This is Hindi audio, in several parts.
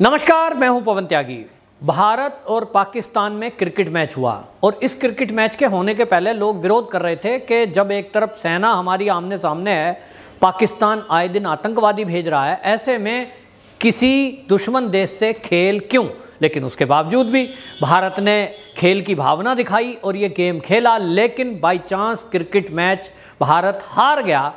नमस्कार, मैं हूँ पवन त्यागी। भारत और पाकिस्तान में क्रिकेट मैच हुआ और इस क्रिकेट मैच के होने के पहले लोग विरोध कर रहे थे कि जब एक तरफ़ सेना हमारी आमने सामने है, पाकिस्तान आए दिन आतंकवादी भेज रहा है, ऐसे में किसी दुश्मन देश से खेल क्यों? लेकिन उसके बावजूद भी भारत ने खेल की भावना दिखाई और ये गेम खेला, लेकिन by chance cricket match Bharat हार गया।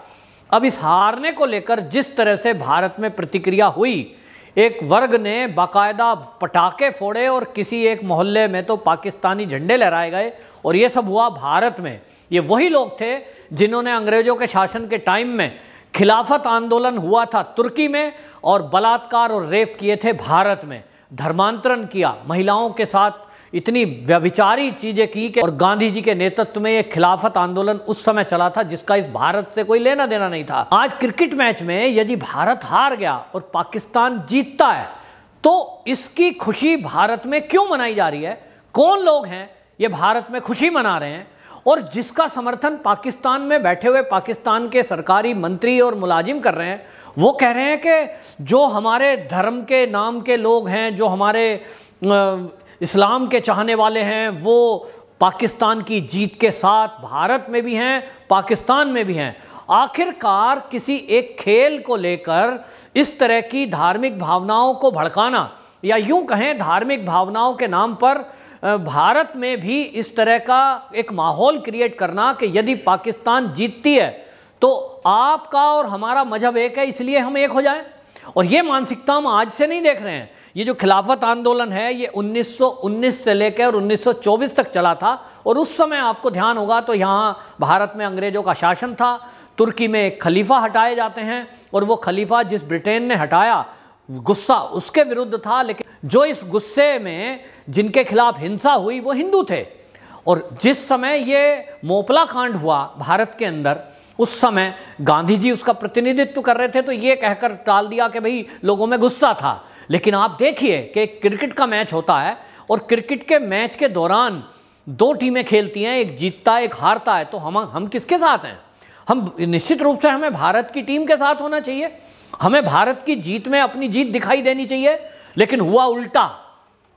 अब इस हारने को लेकर जिस तरह से भारत में प्रतिक्रिया हुई एक वर्ग ने बाकायदा पटाखे फोड़े और किसी एक मोहल्ले में तो पाकिस्तानी झंडे लहराए गए और ये सब हुआ भारत में। ये वही लोग थे जिन्होंने अंग्रेज़ों के शासन के टाइम में खिलाफत आंदोलन हुआ था तुर्की में और बलात्कार और रेप किए थे भारत में। धर्मांतरण किया, महिलाओं के साथ इतनी व्यभिचारी चीज़ें की कि और गांधी जी के नेतृत्व में ये खिलाफत आंदोलन उस समय चला था जिसका इस भारत से कोई लेना देना नहीं था। आज क्रिकेट मैच में यदि भारत हार गया और पाकिस्तान जीतता है तो इसकी खुशी भारत में क्यों मनाई जा रही है? कौन लोग हैं ये भारत में खुशी मना रहे हैं? और जिसका समर्थन पाकिस्तान में बैठे हुए पाकिस्तान के सरकारी मंत्री और मुलाजिम कर रहे हैं, वो कह रहे हैं कि जो हमारे धर्म के नाम के लोग हैं, जो हमारे इस्लाम के चाहने वाले हैं, वो पाकिस्तान की जीत के साथ भारत में भी हैं, पाकिस्तान में भी हैं। आखिरकार किसी एक खेल को लेकर इस तरह की धार्मिक भावनाओं को भड़काना, या यूँ कहें धार्मिक भावनाओं के नाम पर भारत में भी इस तरह का एक माहौल क्रिएट करना कि यदि पाकिस्तान जीतती है तो आपका और हमारा मज़हब एक है, इसलिए हम एक हो जाएँ। और ये मानसिकता हम आज से नहीं देख रहे हैं। ये जो खिलाफत आंदोलन है, ये 1919 से लेकर 1924 तक चला था और उस समय आपको ध्यान होगा तो यहाँ भारत में अंग्रेज़ों का शासन था, तुर्की में एक खलीफा हटाए जाते हैं और वो खलीफा जिस ब्रिटेन ने हटाया, गुस्सा उसके विरुद्ध था, लेकिन जो इस गुस्से में जिनके खिलाफ हिंसा हुई वो हिंदू थे। और जिस समय ये मोपला कांड हुआ भारत के अंदर उस समय गांधी जी उसका प्रतिनिधित्व कर रहे थे तो ये कहकर टाल दिया कि भाई, लोगों में गुस्सा था। लेकिन आप देखिए कि क्रिकेट का मैच होता है और क्रिकेट के मैच के दौरान दो टीमें खेलती हैं, एक जीतता है, एक हारता है तो हम हम किसके साथ हैं? हम निश्चित रूप से हमें भारत की टीम के साथ होना चाहिए। हमें भारत की जीत में अपनी जीत दिखाई देनी चाहिए। लेकिन हुआ उल्टा।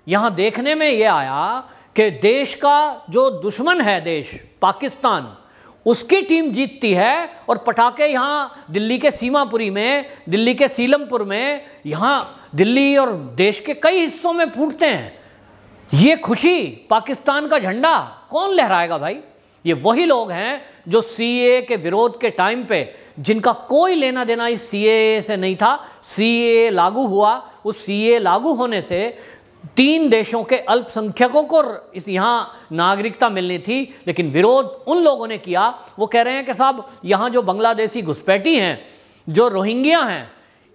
यहाँ देखने में ये आया कि देश का जो दुश्मन है, देश, पाकिस्तान उसकी टीम जीतती है और पटाखे यहाँ दिल्ली के सीमापुरी में, दिल्ली के सीलमपुर में, यहाँ दिल्ली और देश के कई हिस्सों में फूटते हैं। ये खुशी पाकिस्तान का झंडा कौन लहराएगा भाई? ये वही लोग हैं जो सीए के विरोध के टाइम पे, जिनका कोई लेना देना इस सीए से नहीं था सीए लागू हुआ। उस सीए लागू होने से तीन देशों के अल्पसंख्यकों को इस यहाँ नागरिकता मिलनी थी, लेकिन विरोध उन लोगों ने किया। वो कह रहे हैं कि साहब, यहाँ जो बांग्लादेशी घुसपैठी हैं, जो रोहिंग्या हैं,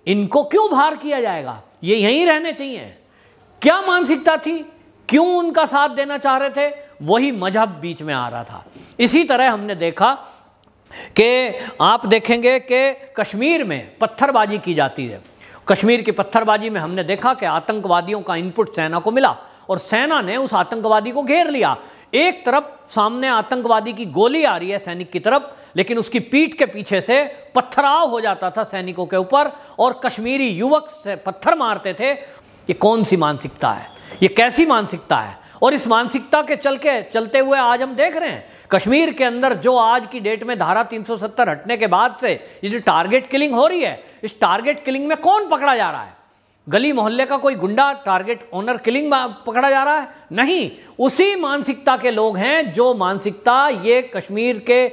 इनको क्यों बाहर किया जाएगा? ये यहीं रहने चाहिए। क्या मानसिकता थी? क्यों उनका साथ देना चाह रहे थे? वही मज़हब बीच में आ रहा था। इसी तरह हमने देखा कि आप देखेंगे कि कश्मीर में पत्थरबाजी की जाती है। कश्मीर की पत्थरबाजी में हमने देखा कि आतंकवादियों का इनपुट सेना को मिला और सेना ने उस आतंकवादी को घेर लिया। एक तरफ़ सामने आतंकवादी की गोली आ रही है सैनिक की तरफ़, लेकिन उसकी पीठ के पीछे से पत्थराव हो जाता था सैनिकों के ऊपर और कश्मीरी युवक से पत्थर मारते थे। ये कौन सी मानसिकता है? ये कैसी मानसिकता है? और इस मानसिकता के चल के चलते हुए आज हम देख रहे हैं, कश्मीर के अंदर जो आज की डेट में धारा 370 हटने के बाद से ये जो टारगेट किलिंग हो रही है, इस टारगेट किलिंग में कौन पकड़ा जा रहा है? गली मोहल्ले का कोई गुंडा टारगेट ओनर किलिंग पकड़ा जा रहा है? नहीं। उसी मानसिकता के लोग हैं जो मानसिकता ये कश्मीर के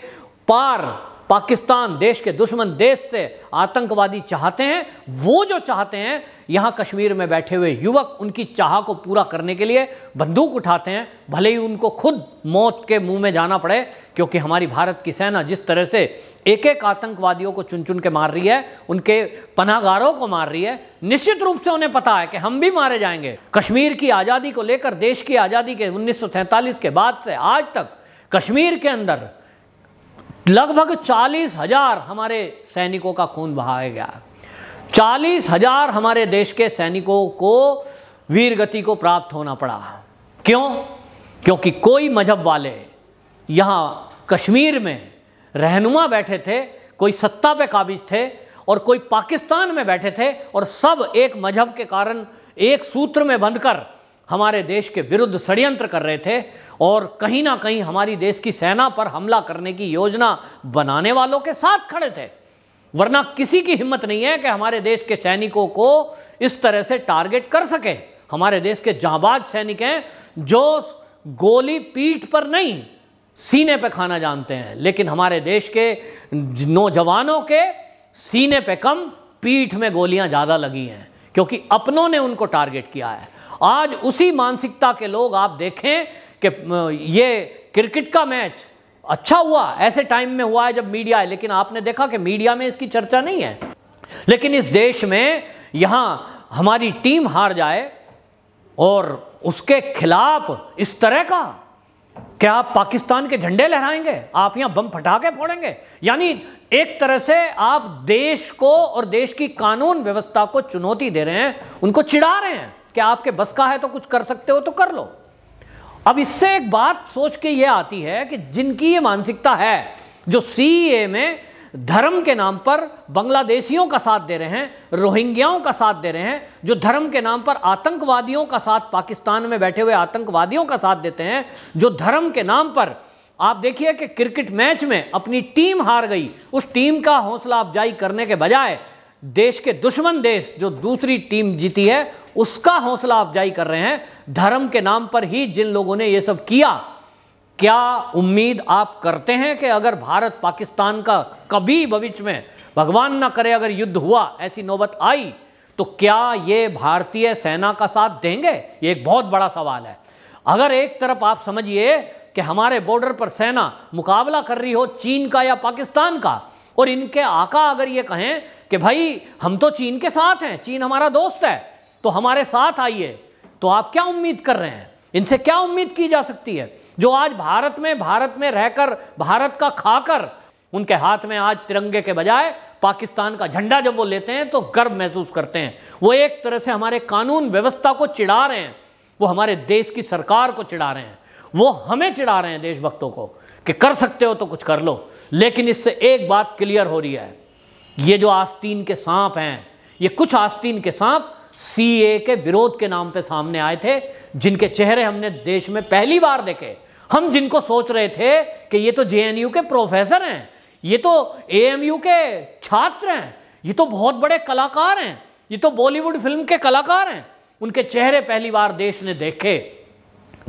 पार पाकिस्तान देश के दुश्मन देश से आतंकवादी चाहते हैं, वो जो चाहते हैं, यहाँ कश्मीर में बैठे हुए युवक उनकी चाह को पूरा करने के लिए बंदूक उठाते हैं, भले ही उनको खुद मौत के मुँह में जाना पड़े, क्योंकि हमारी भारत की सेना जिस तरह से एक एक आतंकवादियों को चुन चुन के मार रही है, उनके पनागारों को मार रही है, निश्चित रूप से उन्हें पता है कि हम भी मारे जाएँगे। कश्मीर की आज़ादी को लेकर देश की आज़ादी के उन्नीस सौ सैंतालीस के बाद से आज तक कश्मीर के अंदर लगभग चालीस हज़ार हमारे सैनिकों का खून बहाया गया। चालीस हज़ार हमारे देश के सैनिकों को वीर गति को प्राप्त होना पड़ा। क्यों? क्योंकि कोई मज़हब वाले यहाँ कश्मीर में रहनुमा बैठे थे, कोई सत्ता पे काबिज थे और कोई पाकिस्तान में बैठे थे और सब एक मज़हब के कारण एक सूत्र में बंधकर हमारे देश के विरुद्ध षड्यंत्र कर रहे थे और कहीं ना कहीं हमारी देश की सेना पर हमला करने की योजना बनाने वालों के साथ खड़े थे। वरना किसी की हिम्मत नहीं है कि हमारे देश के सैनिकों को इस तरह से टारगेट कर सके। हमारे देश के जाबाज सैनिक हैं जो गोली पीठ पर नहीं, सीने पे खाना जानते हैं। लेकिन हमारे देश के नौजवानों के सीने पे कम पीठ में गोलियाँ ज़्यादा लगी हैं, क्योंकि अपनों ने उनको टारगेट किया है। आज उसी मानसिकता के लोग आप देखें कि ये क्रिकेट का मैच अच्छा हुआ, ऐसे टाइम में हुआ है जब मीडिया है, लेकिन आपने देखा कि मीडिया में इसकी चर्चा नहीं है। लेकिन इस देश में यहाँ हमारी टीम हार जाए और उसके खिलाफ इस तरह का, क्या आप पाकिस्तान के झंडे लहराएँगे? आप यहाँ बम फटाके फोड़ेंगे? यानी एक तरह से आप देश को और देश की कानून व्यवस्था को चुनौती दे रहे हैं, उनको चिढ़ा रहे हैं। कि आपके बस का है तो कुछ कर सकते हो तो कर लो। अब इससे एक बात सोच के यह आती है कि जिनकी ये मानसिकता है, जो सीए में धर्म के नाम पर बांग्लादेशियों का साथ दे रहे हैं, रोहिंग्याओं का साथ दे रहे हैं, जो धर्म के नाम पर आतंकवादियों का साथ पाकिस्तान में बैठे हुए आतंकवादियों का साथ देते हैं, जो धर्म के नाम पर आप देखिए कि क्रिकेट मैच में अपनी टीम हार गई, उस टीम का हौसला अफजाई करने के बजाय देश के दुश्मन देश जो दूसरी टीम जीती है, उसका हौसला अफजाई कर रहे हैं। धर्म के नाम पर ही जिन लोगों ने यह सब किया, क्या उम्मीद आप करते हैं कि अगर भारत पाकिस्तान का कभी भविष्य में भगवान ना करे, अगर युद्ध हुआ, ऐसी नौबत आई तो क्या ये भारतीय सेना का साथ देंगे? ये एक बहुत बड़ा सवाल है। अगर एक तरफ़ आप समझिए कि हमारे बॉर्डर पर सेना मुकाबला कर रही हो चीन का या पाकिस्तान का, और इनके आका अगर ये कहें कि भाई, हम तो चीन के साथ हैं, चीन हमारा दोस्त है तो हमारे साथ आइए तो आप क्या उम्मीद कर रहे हैं? इनसे क्या उम्मीद की जा सकती है? जो आज भारत में भारत में रहकर, भारत का खाकर, उनके हाथ में आज तिरंगे के बजाय पाकिस्तान का झंडा जब वो लेते हैं तो गर्व महसूस करते हैं। वो एक तरह से हमारे कानून व्यवस्था को चिढ़ा रहे हैं, वो हमारे देश की सरकार को चिढ़ा रहे हैं, वो हमें चिढ़ा रहे हैं देशभक्तों को, कि कर सकते हो तो कुछ कर लो, लेकिन इससे एक बात क्लियर हो रही है ये जो आस्तीन के सांप हैं, ये कुछ आस्तीन के सांप सीए के विरोध के नाम पे सामने आए थे, जिनके चेहरे हमने देश में पहली बार देखे। हम जिनको सोच रहे थे कि ये तो जेएनयू के प्रोफेसर हैं, ये तो ए के छात्र हैं, ये तो बहुत बड़े कलाकार हैं, ये तो बॉलीवुड फ़िल्म के कलाकार हैं। उनके चेहरे पहली बार देश ने देखे।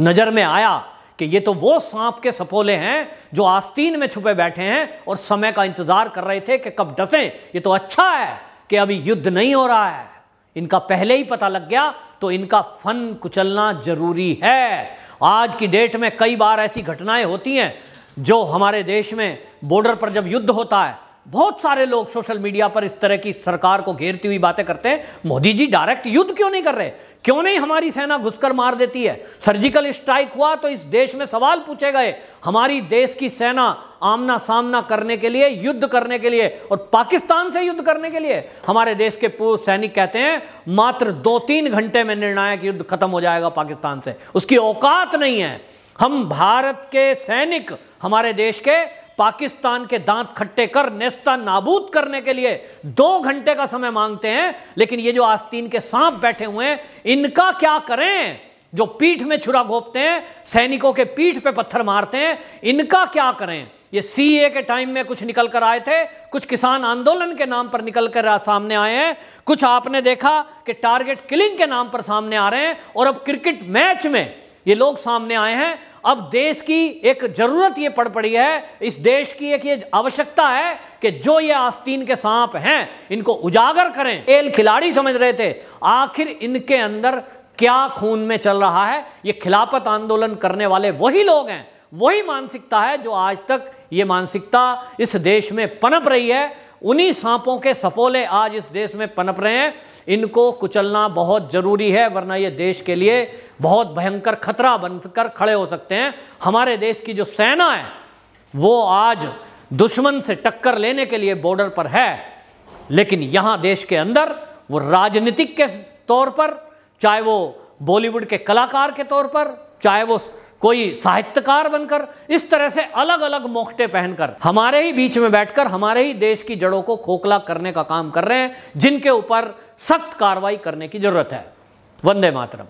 नज़र में आया कि ये तो वो सांप के सपोले हैं जो आस्तीन में छुपे बैठे हैं और समय का इंतज़ार कर रहे थे कि कब डसें। ये तो अच्छा है कि अभी युद्ध नहीं हो रहा है। इनका पहले ही पता लग गया तो इनका फन कुचलना ज़रूरी है। आज की डेट में कई बार ऐसी घटनाएँ होती हैं जो हमारे देश में बॉर्डर पर जब युद्ध होता है बहुत सारे लोग सोशल मीडिया पर इस तरह की सरकार को घेरती हुई बातें करते हैं। मोदी जी, डायरेक्ट युद्ध क्यों नहीं कर रहे? क्यों नहीं हमारी सेना घुसकर मार देती है? सर्जिकल स्ट्राइक हुआ तो इस देश में सवाल पूछे गए। हमारी देश की सेना आमना सामना करने के लिए, युद्ध करने के लिए और पाकिस्तान से युद्ध करने के लिए। हमारे देश के पूर्व सैनिक कहते हैं, मात्र दो तीन घंटे में निर्णायक युद्ध खत्म हो जाएगा पाकिस्तान से। उसकी औकात नहीं है। हम भारत के सैनिक, हमारे देश के पाकिस्तान के दांत खट्टे कर, नेस्ता नाबूद करने के लिए दो घंटे का समय मांगते हैं, लेकिन ये जो आस्तीन के सांप बैठे हुए हैं, इनका क्या करें? जो पीठ में छुरा घोपते हैं, सैनिकों के पीठ पे पत्थर मारते हैं, इनका क्या करें? ये सीए के टाइम में कुछ निकल कर आए थे, कुछ किसान आंदोलन के नाम पर निकल कर सामने आए हैं। कुछ आपने देखा कि टारगेट किलिंग के नाम पर सामने आ रहे हैं, और अब क्रिकेट मैच में ये लोग सामने आए हैं अब देश की एक ज़रूरत ये पड़ पड़ी है, इस देश की एक ये आवश्यकता है कि जो ये आस्तीन के सांप हैं, इनको उजागर करें। खेल खिलाड़ी समझ रहे थे, आखिर इनके अंदर क्या खून में चल रहा है? ये खिलाफत आंदोलन करने वाले वही लोग हैं, वही मानसिकता है जो आज तक ये मानसिकता इस देश में पनप रही है। उन्हीं सांपों के सपोले आज इस देश में पनप रहे हैं। इनको कुचलना बहुत ज़रूरी है, वरना ये देश के लिए बहुत भयंकर खतरा बनकर खड़े हो सकते हैं। हमारे देश की जो सेना है, वो आज दुश्मन से टक्कर लेने के लिए बॉर्डर पर है। लेकिन यहाँ देश के अंदर, वो राजनीतिक के तौर पर, चाहे वो बॉलीवुड के कलाकार के तौर पर, चाहे वो कोई साहित्यकार बनकर इस तरह से अलग अलग मोखटे पहनकर हमारे ही बीच में बैठकर, हमारे ही देश की जड़ों को खोखला करने का काम कर रहे हैं, जिनके ऊपर सख्त कार्रवाई करने की ज़रूरत है। वंदे मातरम।